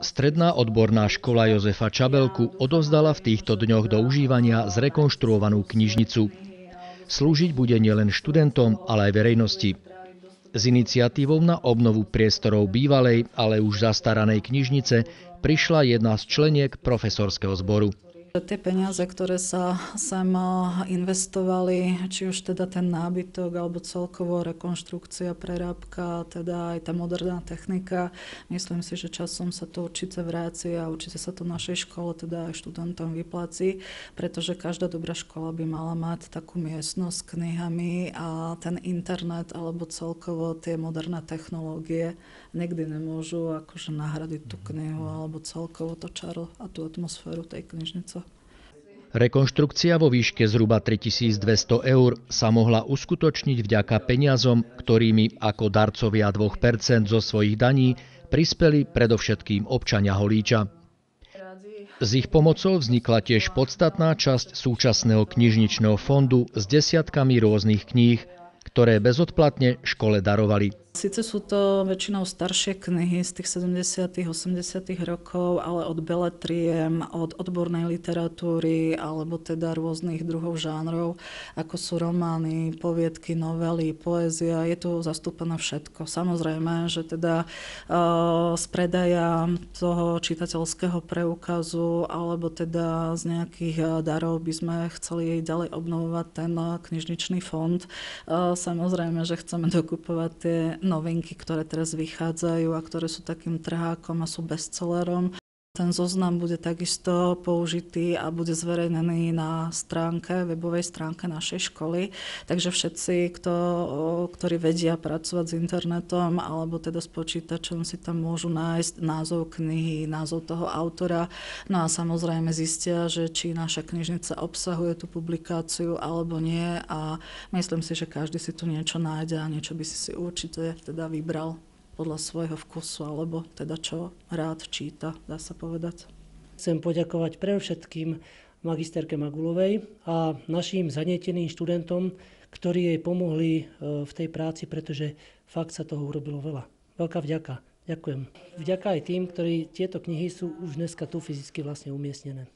Stredná odborná škola Jozefa Čabelku odovzdala v týchto dňoch do užívania zrekonštruovanú knižnicu. Slúžiť bude nielen študentom, ale aj verejnosti. S iniciatívou na obnovu priestorov bývalej, ale už zastaranej knižnice prišla jedna z členiek profesorského zboru. Tie peniaze, ktoré sa sem investovali, či už teda ten nábytok alebo celkovo rekonštrukcia, prerábka, teda aj tá moderná technika, myslím si, že časom sa to určite vráci a určite sa to našej škole, teda aj študentom vypláci, pretože každá dobrá škola by mala mať takú miestnosť s knihami a ten internet alebo celkovo tie moderné technológie nikdy nemôžu akože nahradiť tú knihu alebo celkovo to čaro a tú atmosféru tej knižnice. Rekonštrukcia vo výške zhruba 3200 eur sa mohla uskutočniť vďaka peniazom, ktorými ako darcovia 2% zo svojich daní prispeli predovšetkým občania Holíča. S ich pomocou vznikla tiež podstatná časť súčasného knižničného fondu s desiatkami rôznych kníh, ktoré bezodplatne škole darovali. Sice sú to väčšinou staršie knihy z tých 70 80 rokov, ale od beletriem, od odbornej literatúry alebo teda rôznych druhov žánrov, ako sú romány, poviedky, novely, poézia, je tu zastúpené všetko. Samozrejme, že teda uh, z predaja toho čitateľského preukazu alebo teda z nejakých darov by sme chceli ďalej obnovovať ten knižničný fond. Samozrejme, že chceme dokupovať tie novinky, ktoré teraz vychádzajú a ktoré sú takým trhákom a sú bestsellerom. Ten zoznam bude takisto použitý a bude zverejnený na stránke, webovej stránke našej školy. Takže všetci, kto, ktorí vedia pracovať s internetom alebo teda s počítačom, si tam môžu nájsť názov knihy, názov toho autora. No a samozrejme zistia, že či naša knižnica obsahuje tú publikáciu alebo nie a myslím si, že každý si tu niečo nájde a niečo by si si určite teda vybral podľa svojho vkusu, alebo teda čo rád číta, dá sa povedať. Chcem poďakovať pre všetkým magisterke Magulovej a našim zanieteným študentom, ktorí jej pomohli e, v tej práci, pretože fakt sa toho urobilo veľa. Veľká vďaka. Ďakujem. Vďaka aj tým, ktorí tieto knihy sú už dneska tu fyzicky vlastne umiestnené.